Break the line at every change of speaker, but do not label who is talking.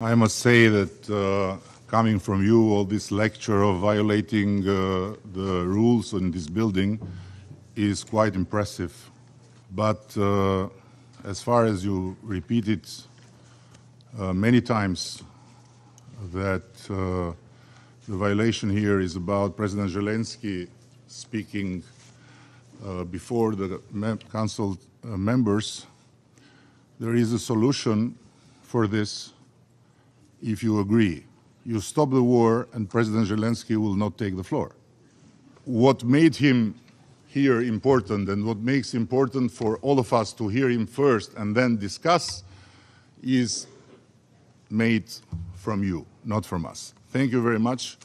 I must say that uh, coming from you, all this lecture of violating uh, the rules in this building is quite impressive. But uh, as far as you repeated uh, many times that uh, the violation here is about President Zelensky speaking uh, before the mem- council members, there is a solution for this if you agree. You stop the war and President Zelensky will not take the floor. What made him here important and what makes important for all of us to hear him first and then discuss is made from you, not from us. Thank you very much.